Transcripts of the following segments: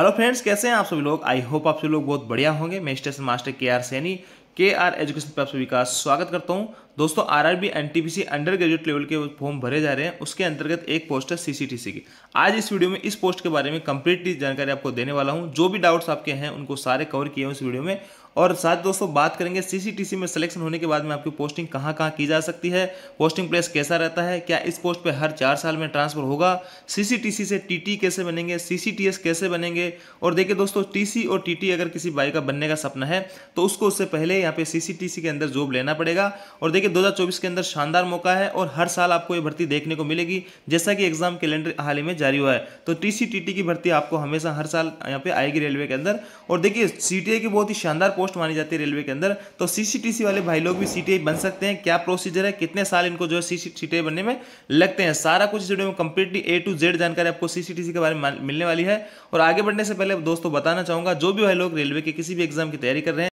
Hello friends कैसे हैं आप सभी लोग? आई होप आप सभी लोग बहुत बढ़िया होंगे। मैं station master K R Saini K R education पर आप सभी का स्वागत करता हूँ। दोस्तों RRB NTPC under graduate level के फॉर्म भरे जा रहे हैं। उसके अंतर्गत एक पोस्ट है सीसीटीसी की। आज इस वीडियो में इस पोस्ट के बारे में कंप्लीटली जानकारी आपको देने वाला हूँ। जो भी डाउट्स आपके हैं, उनको सारे कवर किए हैं इस वीडियो में। और साथ दोस्तों बात करेंगे सीसीटीसी में सिलेक्शन होने के बाद में आपकी पोस्टिंग कहाँ कहाँ की जा सकती है? पोस्टिंग प्लेस कैसा रहता है? क्या इस पोस्ट पे हर चार साल में ट्रांसफ़र होगा? सीसीटीसी से टीटी कैसे बनेंगे? सीसीटीएस कैसे बनेंगे? और देखिए दोस्तों टीसी और टीटी अगर किसी बाई का बनने का सपना है तो उसको उससे पहले यहाँ पे सीसीटीसी के अंदर जॉब लेना पड़ेगा। और देखिए, दो हज़ार चौबीस के अंदर शानदार मौका है और हर साल आपको ये भर्ती देखने को मिलेगी, जैसा कि एग्ज़ाम कैलेंडर हाल ही में जारी हुआ है। तो टीसी टीटी की भर्ती आपको हमेशा हर साल यहाँ पे आएगी रेलवे के अंदर। और देखिए सीटीए की बहुत ही शानदार पोस्ट मानी जाती है रेलवे के अंदर। तो सीसीटीसी वाले भाई लोग भी सीटीआई बन सकते हैं। क्या प्रोसीजर है? कितने साल इनको जो है सीसीटीआई बनने में लगते हैं? सारा कुछ वीडियो में कंप्लीटली ए टू जेड जानकारी आपको सीसीटीसी के बारे में मिलने वाली है। और आगे बढ़ने से पहले दोस्तों बताना चाहूँगा, जो भी भाई लोग रेलवे के किसी भी एग्ज़ाम की तैयारी कर रहे हैं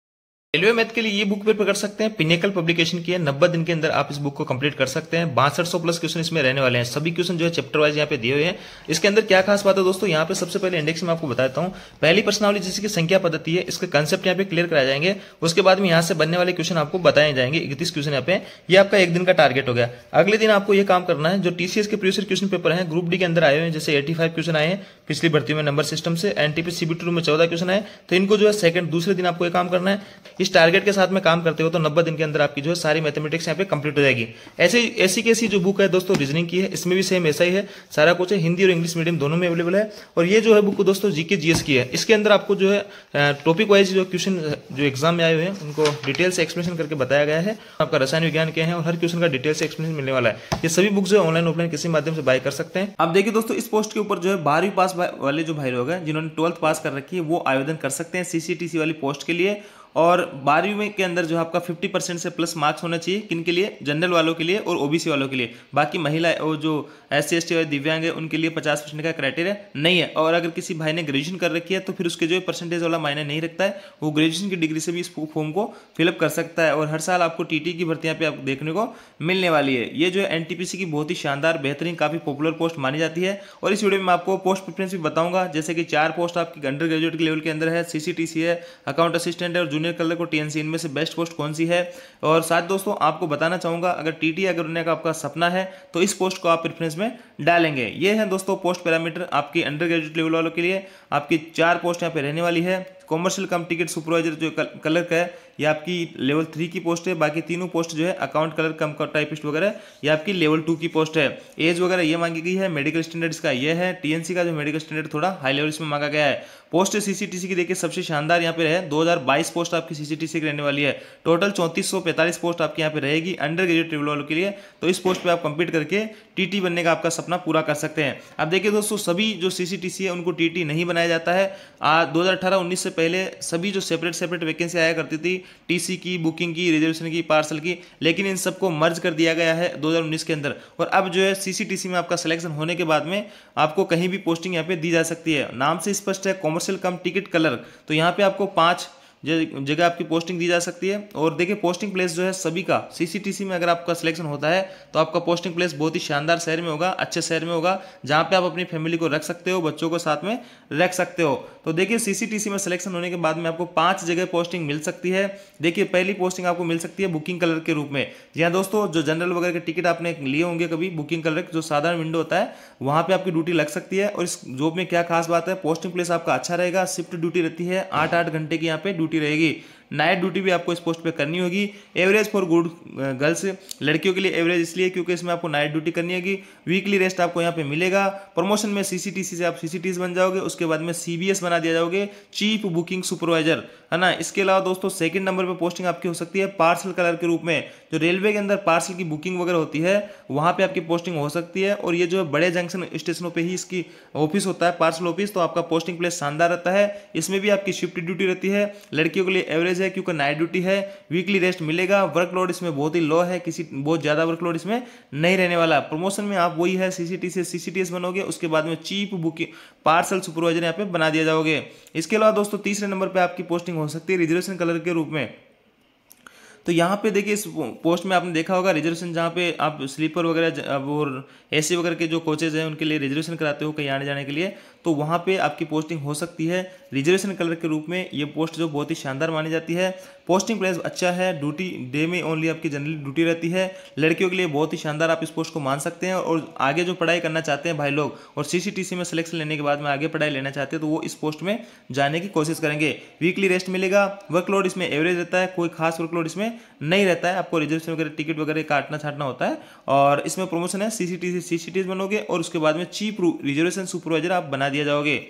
रेलवे मैथ के लिए ये बुक प्रिपेयर कर सकते हैं। पिनेकल पब्लिकेशन की है। नब्बे दिन के अंदर आप इस बुक को कंप्लीट कर सकते हैं। बासठ सौ प्लस क्वेश्चन इसमें रहने वाले हैं। सभी क्वेश्चन जो है चैप्टर वाइज यहाँ पे दिए हुए हैं। इसके अंदर क्या खास बात है दोस्तों? यहाँ पे सबसे पहले इंडेक्स में आपको बताता हूँ। पहली प्रश्नावली जिसकी संख्या पद्धति है, इसके कंसेप्ट यहाँ पे क्लियर कराए जाएँगे। उसके बाद में यहाँ से बनने वाले क्वेश्चन आपको बताए जाएँगे। इकतीस क्वेश्चन यहाँ पे। ये आपका एक दिन का टारगेट हो गया। अगले दिन आपको ये काम करना है। जो टीसीएस के प्रीवियस क्वेश्चन पेपर है ग्रुप डी के अंदर आए हुए जैसे एटी फाइव क्वेश्चन आए हैं पिछली भर्ती में नंबर सिस्टम से। एनटीपी सीबी में चौदह क्वेश्चन आए तो इनको जो है सेकंड दूसरे दिन आपको ये काम करना है। इस टारगेट के साथ में काम करते हो तो नब्बे दिन के अंदर आपकी जो है सारी मैथमेटिक्स यहाँ पे कंप्लीट हो जाएगी। ऐसे ऐसी कैसी जो बुक है दोस्तों रीजनिंग की है, इसमें भी सेम ऐसा ही है। सारा कुछ है, हिंदी और इंग्लिश मीडियम दोनों में अवेलेबल है। और ये जो है बुक दोस्तों जीके जीएस की है। इसके अंदर आपको जो है टॉपिक वाइज जो क्वेश्चन जो एग्ज़ाम में आए हुए हैं, उनको डिटेल से एक्सप्लेनेशन करके बताया गया है। आपका रसायन विज्ञान के हैं और हर क्वेश्चन का डिटेल से एक्सप्लेनेशन मिलने वाला है। ये सभी बुक जो है ऑनलाइन ऑफलाइन किसी माध्यम से बाय कर सकते हैं। आप देखिए दोस्तों, इस पोस्ट के ऊपर जो है बारहवीं पास वाले जो भाई लोग हैं, जिन्होंने ट्वेल्थ पास कर रखी है, वो आवेदन कर सकते हैं सीसीटीसी वाली पोस्ट के लिए। और बारहवीं में के अंदर जो आपका 50 परसेंट से प्लस मार्क्स होना चाहिए किन के लिए? जनरल वालों के लिए और ओबीसी वालों के लिए। बाकी महिला और जो एस सी एस टी दिव्यांग है, उनके लिए 50 परसेंट का क्राइटेरिया नहीं है। और अगर किसी भाई ने ग्रेजुएशन कर रखी है तो फिर उसके जो परसेंटेज वाला मायने नहीं रखता है, वो ग्रेजुएशन की डिग्री से भी इस फॉर्म को फिलअप कर सकता है। और हर साल आपको टी की भर्तियाँ पे आपको देखने को मिलने वाली है। ये जो है एन की बहुत ही शानदार, बेहतरीन, काफ़ी पॉपुलर पोस्ट मानी जाती है। और इस वीडियो में आपको पोस्ट प्रिफरेंस भी बताऊँगा, जैसे कि चार पोस्ट आपकी अंडर ग्रेजुएट के लेवल के अंदर है सीसीटीसी है अकाउंट असिस्टेंट है और जूनियर कलर को टीएनसी इनमें से बेस्ट पोस्ट कौन सी है? और साथ दोस्तों, आपको बताना चाहूँगा, अगर टीटी अगर उन्हें का आपका सपना है तो इस पोस्ट को आप प्रेफरेंस में डालेंगे। ये है दोस्तों, पोस्ट पैरामीटर आपकी अंडर ग्रेजुएट लेवल वालों के लिए। आपकी चार पोस्ट यहाँ पे रहने वाली है। कॉमर्शियल कम टिकट सुपरवाइजर जो कलर का है, ये आपकी लेवल थ्री की पोस्ट है, बाकी तीनों पोस्ट जो है अकाउंट कलर कम टाइपिस्ट वगैरह, ये आपकी लेवल टू की पोस्ट है। एज वगैरह ये मांगी गई है मेडिकल स्टैंडर्ड इसका ये है टीएनसी का जो मेडिकल स्टैंडर्ड थोड़ा हाई लेवल इसमें मांगा गया है। पोस्ट सीसीटीसी की देखिए सबसे शानदार यहाँ पे रहे 2022 पोस्ट आपकी सीसीटीसी की रहने वाली है। टोटल चौंतीस पोस्ट आपकी यहाँ पे रहेगी अंडर ग्रेजुएट वालों के लिए। तो इस पोस्ट पे आप कंप्लीट करके टीटी बनने का आपका सपना पूरा कर सकते हैं। अब देखिए दोस्तों, सभी जो सीसीटीसी है, उनको टीटी नहीं बनाया जाता है। दो हज़ार से पहले सभी जो सेपरेट सेपरेट वैकेंसी आया करती थी टीसी की बुकिंग की रिजर्वेशन की पार्सल की, लेकिन इन सबको मर्ज कर दिया गया है 2019 के अंदर। और अब जो है सीसीटीसी में आपका सिलेक्शन होने के बाद में आपको कहीं भी पोस्टिंग यहाँ पे दी जा सकती है। नाम से स्पष्ट है कॉमर्शियल कम टिकट कलर तो यहाँ पे आपको पाँच जगह आपकी पोस्टिंग दी जा सकती है। और देखिए पोस्टिंग प्लेस जो है सभी का सीसीटीसी में अगर आपका सिलेक्शन होता है तो आपका पोस्टिंग प्लेस बहुत ही शानदार शहर में होगा, अच्छे शहर में होगा, जहाँ पे आप अपनी फैमिली को रख सकते हो, बच्चों को साथ में रख सकते हो। तो देखिए सीसीटीसी में सिलेक्शन होने के बाद में आपको पाँच जगह पोस्टिंग मिल सकती है। देखिए, पहली पोस्टिंग आपको मिल सकती है बुकिंग कलर के रूप में। जी हाँ दोस्तों, जो जनरल वगैरह के टिकट आपने लिए होंगे कभी बुकिंग कलर जो साधारण विंडो होता है, वहाँ पर आपकी ड्यूटी लग सकती है। और इस जॉब में क्या खास बात है पोस्टिंग प्लेस आपका अच्छा रहेगा शिफ्ट ड्यूटी रहती है, आठ आठ घंटे की यहाँ पे ड्यूटी रहेगी। नाइट ड्यूटी भी आपको इस पोस्ट पे करनी होगी। एवरेज फॉर गुड गर्ल्स लड़कियों के लिए एवरेज इसलिए क्योंकि इसमें आपको नाइट ड्यूटी करनी होगी। वीकली रेस्ट आपको यहाँ पे मिलेगा। प्रमोशन में सीसीटीसी से आप सीसीटीसी बन जाओगे। उसके बाद में सीबीएस बना दिया जाओगे। चीफ बुकिंग सुपरवाइजर है ना? इसके अलावा दोस्तों सेकंड नंबर पर पोस्टिंग आपकी हो सकती है। पार्सल कलर के रूप में। जो रेलवे के अंदर पार्सल की बुकिंग वगैरह होती है, वहाँ पे आपकी पोस्टिंग हो सकती है और ये जो बड़े जंक्शन स्टेशनों पे ही इसकी ऑफ़िस होता है, पार्सल ऑफ़िस तो आपका पोस्टिंग प्लेस शानदार रहता है। इसमें भी आपकी शिफ्ट ड्यूटी रहती है। लड़कियों के लिए एवरेज है क्योंकि नाइट ड्यूटी है, वीकली रेस्ट मिलेगा। वर्कलोड इसमें बहुत ही लो है, किसी बहुत ज़्यादा वर्कलोड इसमें नहीं रहने वाला। प्रमोशन में आप वही है सीसीटी से सीसीटीएस बनोगे, उसके बाद में चीप बुकिंग, पार्सल सुपरवाइजर यहाँ पे बना दिया जाओगे। इसके अलावा दोस्तों, तीसरे नंबर पर आपकी पोस्टिंग हो सकती है, रिजर्वेशन कलर के रूप में। तो यहाँ पे देखिए इस पोस्ट में आपने देखा होगा रिजर्वेशन जहाँ पे आप स्लीपर वगैरह और एसी वगैरह के जो कोचेज हैं उनके लिए रिजर्वेशन कराते हो कहीं आने जाने के लिए तो वहाँ पे आपकी पोस्टिंग हो सकती है। रिजर्वेशन कलर के रूप में ये पोस्ट जो बहुत ही शानदार मानी जाती है। पोस्टिंग प्लेस अच्छा है ड्यूटी डे में ओनली आपकी जनरली ड्यूटी रहती है। लड़कियों के लिए बहुत ही शानदार आप इस पोस्ट को मान सकते हैं और आगे जो पढ़ाई करना चाहते हैं भाई लोग और सीसीटीसी में सिलेक्शन लेने के बाद में आगे पढ़ाई लेना चाहते हैं तो वो इस पोस्ट में जाने की कोशिश करेंगे। वीकली रेस्ट मिलेगा वर्कलोड इसमें एवरेज रहता है, कोई खास वर्कलोड इसमें नहीं रहता है। आपको रिजर्वेशन वगैरह टिकट वगैरह काटना छाटना होता है और इसमें प्रमोशन है सीसीटीसी सीसीटीज बनोगे और उसके बाद में चीफ रिजर्वेशन सुपरवाइजर आप बना दिया जाओगे।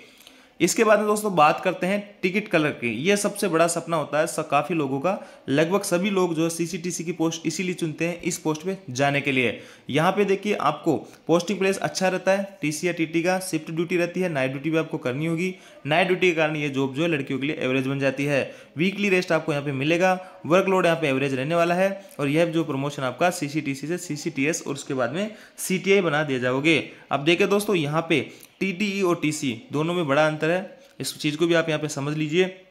इसके बाद में दोस्तों बात करते हैं टिकट कलर की। ये सबसे बड़ा सपना होता है काफ़ी लोगों का। लगभग सभी लोग जो है सीसीटीसी की पोस्ट इसीलिए चुनते हैं इस पोस्ट पे जाने के लिए। यहाँ पे देखिए आपको पोस्टिंग प्लेस अच्छा रहता है। टीसी या टीटी का शिफ्ट ड्यूटी रहती है। नाइट ड्यूटी भी आपको करनी होगी। नाइट ड्यूटी के कारण ये जॉब जो है लड़कियों के लिए एवरेज बन जाती है। वीकली रेस्ट आपको यहाँ पे मिलेगा। वर्कलोड यहाँ पे एवरेज रहने वाला है और यह जो प्रमोशन आपका सीसीटीसी से सीसीटीएस और उसके बाद में सीटीआई बना दिया जाओगे। अब देखें दोस्तों, यहाँ पे टीटीई और टीसी दोनों में बड़ा अंतर है। इस चीज़ को भी आप यहाँ पे समझ लीजिए।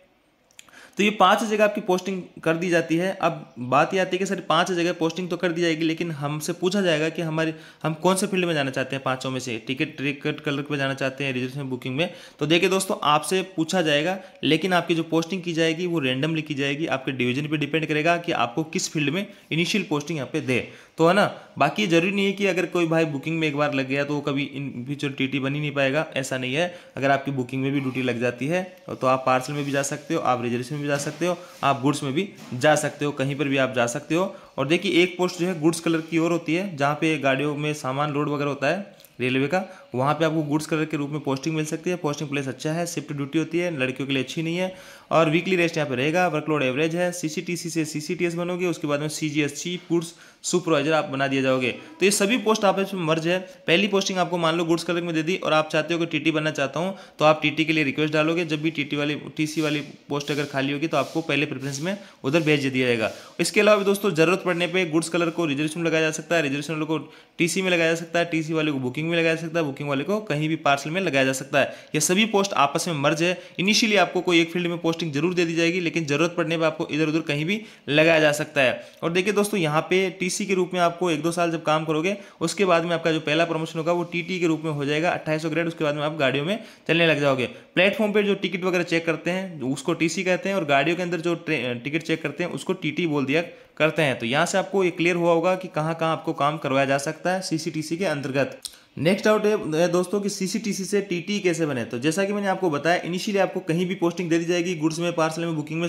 तो ये पाँच जगह आपकी पोस्टिंग कर दी जाती है। अब बात ये आती है कि सर पाँच जगह पोस्टिंग तो कर दी जाएगी, लेकिन हमसे पूछा जाएगा कि हमारे हम कौन से फ़ील्ड में जाना चाहते हैं पाँचों में से? टिकट टिकट कलर पे जाना चाहते हैं रिजर्वेशन बुकिंग में। तो देखिए दोस्तों, आपसे पूछा जाएगा, लेकिन आपकी जो पोस्टिंग की जाएगी वो रेंडमली की जाएगी। आपके डिविजन पर डिपेंड करेगा कि आपको किस फ़ील्ड में इनिशियल पोस्टिंग यहाँ पे दे। तो है ना, बाकी ज़रूरी नहीं है कि अगर कोई भाई बुकिंग में एक बार लग गया तो वो कभी इन फ्यूचर टी बन ही नहीं पाएगा, ऐसा नहीं है। अगर आपकी बुकिंग में भी ड्यूटी लग जाती है तो आप पार्सल में भी जा सकते हो, आप रिजर्वेशन में भी जा सकते हो, आप गुड्स में भी जा सकते हो, कहीं पर भी आप जा सकते हो। और देखिए, एक पोस्ट जो है गुड्स कलर की ओर होती है, जहाँ पे गाड़ियों में सामान लोड वगैरह होता है रेलवे का। वहाँ पे आपको गुड्स कलर के रूप में पोस्टिंग मिल सकती है। पोस्टिंग प्लेस अच्छा है, शिफ्ट ड्यूटी होती है, लड़कियों के लिए अच्छी नहीं है और वीकली रेस्ट यहाँ पे रहेगा। वर्कलोड एवरेज है सीसीटीसी से सीसीटीएस बनोगे, उसके बाद में सीजीएस चीफ गुड्स सुपरवाइजर आप बना दिए जाओगे। तो ये सभी पोस्ट आप मर्ज है। पहली पोस्टिंग आपको मान लो गुड्स कलर में दे दी और आप चाहते हो कि टीटी बनना चाहता हूँ तो आप टीटी के लिए रिक्वेस्ट डालोगे। जब भी टीटी वाली टीसी वाली पोस्ट अगर खाली होगी तो आपको पहले प्रेफरेंस में उधर भेज दिया जाएगा। इसके अलावा दोस्तों, ज़रूरत पड़ने पर गुड्स कलर को रिजर्वेशन लगाया जा सकता है। रिजर्वेशन को टीसी में लगाया जा सकता है टीसी वाले को बुकिंग में लगाया जा सकता है। बुकिंग वाले को कहीं भी पार्सल में लगाया जा सकता है। ये सभी पोस्ट आपस में मर्ज है। इनिशियली आपको कोई एक फ़ील्ड में पोस्टिंग ज़रूर दे दी जाएगी, लेकिन ज़रूरत पड़ने पर आपको इधर उधर कहीं भी लगाया जा सकता है। और देखिए दोस्तों, यहाँ पे टीसी के रूप में आपको एक दो साल जब काम करोगे, उसके बाद में आपका जो पहला प्रमोशन होगा वो टीटी के रूप में हो जाएगा। अट्ठाईस ग्रेड उसके बाद में आप गाड़ियों में चलने लग जाओगे। प्लेटफॉर्म पर जो टिकट वगैरह चेक करते हैं, उसको टीसी कहते हैं, और गाड़ियों के अंदर जो टिकट चेक करते हैं, उसको टीटी बोल दिया करते हैं। तो यहाँ से आपको ये क्लियर हुआ होगा कि कहाँ कहाँ आपको काम करवाया जा सकता है सीसीटीसी के अंतर्गत। नेक्स्ट आउट है दोस्तों कि सीसीटीसी से टीटी कैसे बने? तो जैसा कि मैंने आपको बताया इनिशियली आपको कहीं भी पोस्टिंग दे दी जाएगी गुड्स में पार्सल में बुकिंग में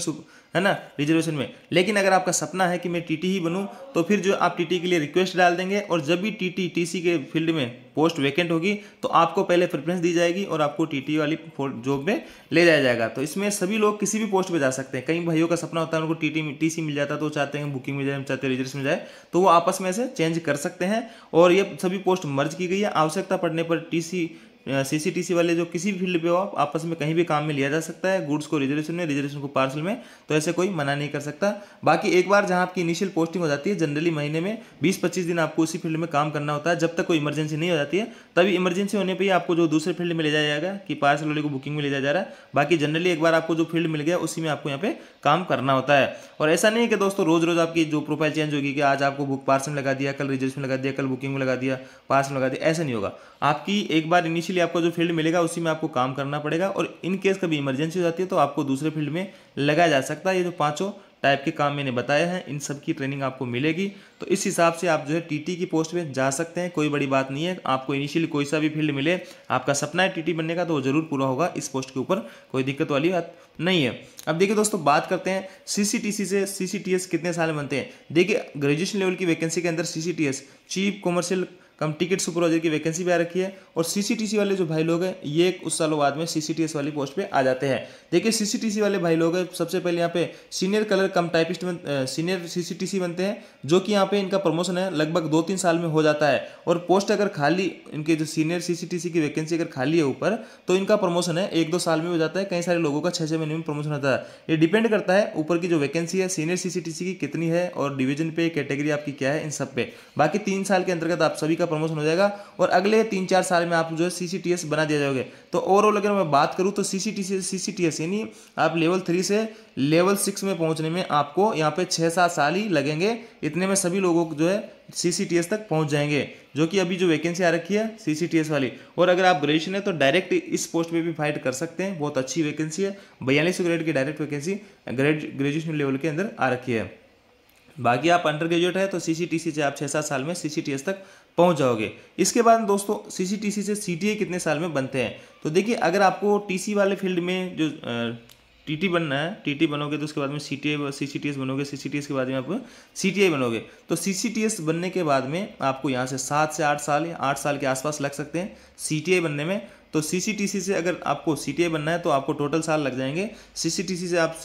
है ना रिजर्वेशन में। लेकिन अगर आपका सपना है कि मैं टीटी ही बनूं तो फिर जो आप टीटी के लिए रिक्वेस्ट डाल देंगे और जब भी टीटी टीसी के फ़ील्ड में पोस्ट वैकेंट होगी तो आपको पहले प्रेफरेंस दी जाएगी और आपको टीटी वाली जॉब में ले जाया जाएगा। तो इसमें सभी लोग किसी भी पोस्ट पर जा सकते हैं। कई भाइयों का सपना होता है, उनको टी टी मिल जाता तो चाहते हैं बुकिंग में जाए चाहते हैं रिजर्वेशन में जाए तो वो आपस में से चेंज कर सकते हैं। और ये सभी पोस्ट मर्ज की गई है। आवश्यकता पड़ने पर टीसी सीसीटीसी वाले जो किसी भी फ़ील्ड पे हो, आप आपस में कहीं भी काम में लिया जा सकता है गुड्स को रिजर्वेशन में रिजर्वेशन को पार्सल में तो ऐसे कोई मना नहीं कर सकता। बाकी एक बार जहाँ आपकी इनिशियल पोस्टिंग हो जाती है जनरली महीने में 20-25 दिन आपको उसी फ़ील्ड में काम करना होता है। जब तक कोई इमरजेंसी नहीं हो जाती है, तभी इमरजेंसी होने पर ही आपको जो दूसरे फ़ील्ड में ले जाया जाएगा, कि पार्सल वाले को बुकिंग में ले जाया जा रहा है। बाकी जनरली एक बार आपको जो फ़ील्ड मिल गया, उसी में आपको यहाँ पे काम करना होता है। और ऐसा नहीं है कि दोस्तों रोज रोज आपकी जो प्रोफ़ाइल चेंज होगी कि आज आपको बुक पार्सल लगा दिया, कल रिजर्वेशन लगा दिया, कल बुकिंग में लगा दिया पार्सल लगा दिया, ऐसा नहीं होगा। आपकी एक बार इनिशियली आपको जो फ़ील्ड मिलेगा, उसी में आपको काम करना पड़ेगा और इन केस कभी इमरजेंसी हो जाती है तो आपको दूसरे फ़ील्ड में लगाया जा सकता है। ये जो पाँचों टाइप के काम मैंने बताया है, इन सब की ट्रेनिंग आपको मिलेगी। तो इस हिसाब से आप जो है टीटी की पोस्ट में जा सकते हैं, कोई बड़ी बात नहीं है। आपको इनिशियली कोई सा भी फ़ील्ड मिले, आपका सपना है टीटी बनने का तो वो ज़रूर पूरा होगा। इस पोस्ट के ऊपर कोई दिक्कत वाली बात नहीं है। अब देखिए दोस्तों, बात करते हैं सीसीटीसी से। सीसीटीएस कितने साल बनते हैं? देखिए ग्रेजुएशन लेवल की वैकेंसी के अंदर CCTS chief commercial cum ticket supervisor की वैकेंसी भी आ रखी है और सीसीटीसी वाले जो भाई लोग हैं, ये कुछ सालों बाद में सीसीटीएस वाली पोस्ट पे आ जाते हैं। देखिए सीसीटीसी वाले भाई लोग हैं, सबसे पहले यहाँ पे सीनियर कलर कम टाइपिस्ट बन सीनियर सीसीटीसी बनते हैं, जो कि यहाँ पे इनका प्रमोशन है, लगभग दो तीन साल में हो जाता है। और पोस्ट अगर खाली इनके जो सीनियर सीसीटीसी की वैकेंसी अगर खाली है ऊपर तो इनका प्रमोशन है, एक दो साल में हो जाता है, कई सारे लोगों का छः छः महीने में प्रमोशन होता है। ये डिपेंड करता है ऊपर की जो वैकेंसी है सीनियर सीसीटीसी की कितनी है और डिवीज़न पे कैटेगरी आपकी क्या है, इन सब पे। बाकी तीन साल के अंतर्गत आप सभी का प्रमोशन हो जाएगा और अगले तीन चार साल में आप जो है सी सी टी एस बना दिया जाओगे। तो ओवरऑल अगर मैं बात करूँ तो सी सी टी यानी आप लेवल थ्री से लेवल सिक्स में पहुँचने में आपको यहाँ पे छः सात साल ही लगेंगे। इतने में सभी लोगों को जो है सी सी टी एस तक पहुँच जाएँगे, जो कि अभी जो वैकेंसी आ रखी है सी सी टी एस वाली। और अगर आप ग्रेजुएशन है तो डायरेक्ट इस पोस्ट पे भी फाइट कर सकते हैं। बहुत अच्छी वैकेंसी है। बयालीस ग्रेड की डायरेक्ट वैकेंसी ग्रेजुएशन लेवल के अंदर आ रखी है। बाकी आप अंडर ग्रेजुएट है तो सी सी आप छः सात साल में सी सी टी एस तक पहुँच जाओगे इसके बाद दोस्तों सी सी टी सी से सी टी ए कितने साल में बनते हैं तो देखिए अगर आपको टी सी वाले फ़ील्ड में जो टी टी बनना है टी टी बनोगे तो उसके बाद में C T I C C T S बनोगे सी सी टी एस के बाद में आप सी टी आई बनोगे तो सी सी टी एस बनने के बाद में आपको यहाँ से सात से आठ साल या आठ साल के आसपास लग सकते हैं सी टी आई बनने में तो सी सी अगर आपको सी टी आई बनना है तो आपको टोटल साल लग जाएँगे सी सी टी सी से आप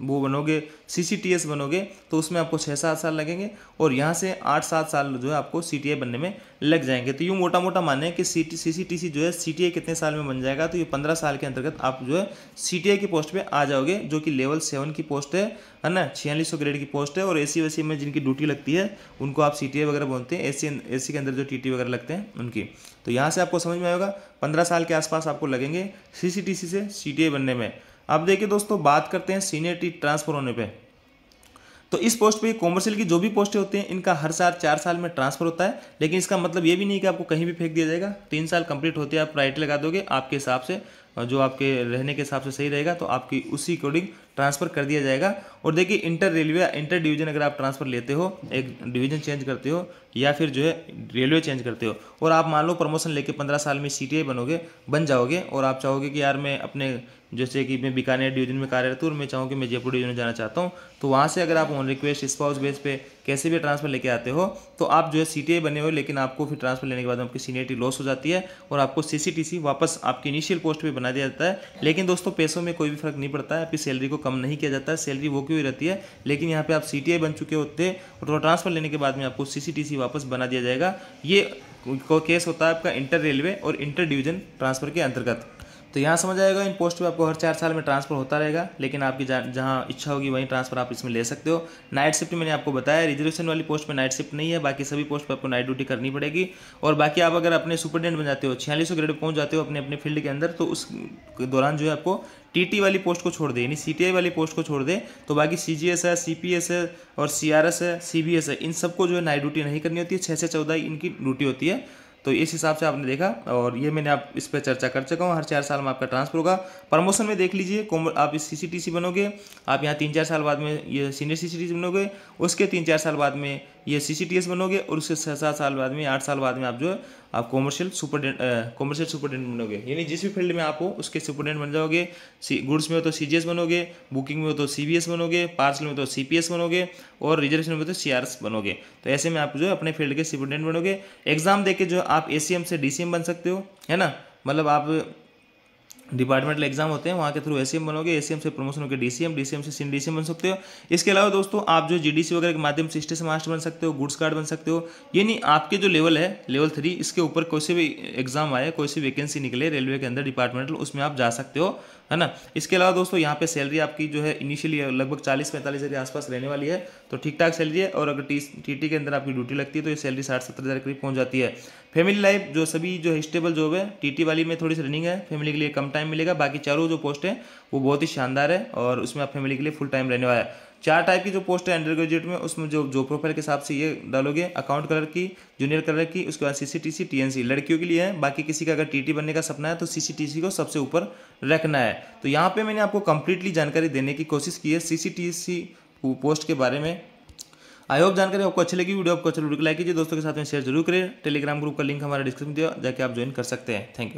वो बनोगे सी बनोगे तो उसमें आपको छः सात साल लगेंगे और यहाँ से आठ सात साल जो है आपको सी बनने में लग जाएँगे। तो यूँ मोटा मोटा माने कि सी टी जो है सी कितने साल में बन जाएगा तो ये पंद्रह साल के अंतर्गत आप जो है सी की पोस्ट पे आ जाओगे, जो कि लेवल सेवन की पोस्ट है है ना? छियालीस ग्रेड की पोस्ट है और ए सी में जिनकी ड्यूटी लगती है, उनको आप सी वगैरह बोलते हैं ए सी के अंदर जो टी वगैरह लगते हैं उनकी। तो यहाँ से आपको समझ में आएगा, पंद्रह साल के आसपास आपको लगेंगे सी सी सी बनने में। अब देखिए दोस्तों, बात करते हैं सीनियरिटी ट्रांसफ़र होने पर तो इस पोस्ट पे कॉमर्शियल की जो भी पोस्टें होती हैं, इनका हर साल, चार साल में ट्रांसफ़र होता है। लेकिन इसका मतलब ये भी नहीं कि आपको कहीं भी फेंक दिया जाएगा। तीन साल कंप्लीट होते हैं, आप प्राइट लगा दोगे, आपके हिसाब से, जो आपके रहने के हिसाब से सही रहेगा तो आपकी उसी अकॉर्डिंग ट्रांसफ़र कर दिया जाएगा। और देखिए इंटर रेलवे इंटर डिवीज़न अगर आप ट्रांसफ़र लेते हो, एक डिवीज़न चेंज करते हो या फिर जो है रेलवे चेंज करते हो और आप मान लो प्रमोशन लेके पंद्रह साल में सी बनोगे, बन जाओगे और आप चाहोगे कि यार मैं अपने जैसे कि मैं बीकानेर डिवीज़न में कार्यरत हूँ और मैं चाहूँ कि मैं जयपुर डिवीज़न में जाना चाहता हूँ तो वहाँ से अगर आप ऑन रिक्वेस्ट स्पाउस बेस पे कैसे भी ट्रांसफ़र लेके आते हो तो आप जो है सी बने हो, लेकिन आपको फिर ट्रांसफ़र लेने के बाद आपकी सीनियरिटी लॉस हो जाती है और आपको सीसीटीसी वापस आपकी इनिशियल पोस्ट पर बना दिया जाता है। लेकिन दोस्तों, पैसों में कोई भी फ़र्क नहीं पड़ता है, आपकी सैलरी को कम नहीं किया जाता है सैलरी वो क्यों रहती है? लेकिन यहाँ पे आप सी बन चुके होते और थोड़ा ट्रांसफ़र लेने के बाद में आपको सीसीटीसी वापस बना दिया जाएगा। ये केस होता है आपका इंटर रेलवे और इंटर डिवीज़न ट्रांसफ़र के अंतर्गत। तो यहाँ समझ आएगा, इन पोस्ट पे आपको हर चार साल में ट्रांसफ़र होता रहेगा, लेकिन आपकी जहाँ इच्छा होगी वहीं ट्रांसफ़र आप इसमें ले सकते हो। नाइट शिफ्ट मैंने आपको बताया रिजर्वेशन वाली पोस्ट में नाइट शिफ्ट नहीं है, बाकी सभी पोस्ट पर आपको नाइट ड्यूटी करनी पड़ेगी। और बाकी आप अगर अपने सुपरटेंडेंट बन जाते हो, छियालीस ग्रेड पहुँच जाते हो अपने अपने फ़ील्ड के अंदर तो उस दौरान जो है आपको टीटी वाली पोस्ट को छोड़ दे, यानी सीटीआई वाली पोस्ट को छोड़ दे। तो बाकी सीजीएस है सीपीएस है और सीआरएस है सीबीएस है, इन सबको जो है नाइट ड्यूटी नहीं करनी होती है छः से चौदह इनकी ड्यूटी होती है। तो इस हिसाब से आपने देखा और ये मैंने आप इस पर चर्चा कर चुका हूँ। हर चार साल में आपका ट्रांसफ़र होगा। प्रमोशन में देख लीजिए आप इस सी बनोगे, आप यहाँ तीन चार साल बाद में ये सीनियर सी बनोगे, उसके तीन चार साल बाद में ये सी बनोगे और उसके छः सात साल बाद में, आठ साल बाद में आप जो है, आप कॉमर्शियल सुपरडेंट कॉमर्शियल सुपरडेंट बनोगे। यानी जिस भी फ़ील्ड में आप हो, उसके सुपरडेंट बन जाओगे। गुड्स में हो तो सी बनोगे बुकिंग में हो तो सीबीएस बनोगे पार्सल में तो सीपीएस बनोगे और रिजर्वेशन में तो सी बनोगे। तो ऐसे में आप जो है, अपने फ़ील्ड के सुपरडेंट बनोगे। एग्ज़ाम दे के जो आप एसीएम से डीसीएम बन सकते हो, है ना? मतलब आप डिपार्टमेंटल एग्ज़ाम होते हैं, वहाँ के थ्रू एसीएम बनोगे एसीएम से प्रमोशन होकर डीसीएम डीसीएम से सीन डीसीएम बन सकते हो। इसके अलावा दोस्तों, आप जो जीडीसी वगैरह के माध्यम से स्टेशन मास्टर बन सकते हो गुड्स कार्ड बन सकते हो, यानी आपके जो लेवल है लेवल थ्री इसके ऊपर कोई से भी एग्ज़ाम आए, कोई सी वैकेंसी निकले रेलवे के अंदर डिपार्टमेंटल उसमें आप जा सकते हो, है ना? इसके अलावा दोस्तों, यहाँ पे सैलरी आपकी जो है इनिशियली लगभग चालीस, पैंतालीस हज़ार के आसपास रहने वाली है तो ठीक ठाक सैलरी है, और अगर टी टी के अंदर आपकी ड्यूटी लगती है तो ये सैलरी साठ, सत्तर हज़ार करीब पहुँच जाती है। फैमिली लाइफ जो सभी जो है स्टेबल जॉब है टी वाली में थोड़ी सी रनिंग है फैमिली के लिए कम टाइम मिलेगा, बाकी चारों जो पोस्ट है, वो बहुत ही शानदार है और उसमें आप फैमिली के लिए फुल टाइम रहने वाला है। चार टाइप की जो पोस्ट है अंडर ग्रेजुएट में, उसमें जो जो प्रोफ़ाइल के हिसाब से ये डालोगे अकाउंट कलर की जूनियर कलर की, उसके बाद C C T C T N C लड़कियों के लिए है, बाकी किसी का अगर टी टी बनने का सपना है तो सी सी टी सी को सबसे ऊपर रखना है। तो यहाँ पे मैंने आपको कंप्लीटली जानकारी देने की कोशिश की है सी सी टी सी पोस्ट के बारे में आई होप जानकारी आपको अच्छी लगी। वीडियो आपको अच्छा वीडियो लाइक कीजिए, दोस्तों के साथ में शेयर ज़रूर करें। टेलीग्राम ग्रुप का लिंक हमारा डिस्क्रिप्शन दिया, जाके आप ज्वाइन कर सकते हैं। Thank you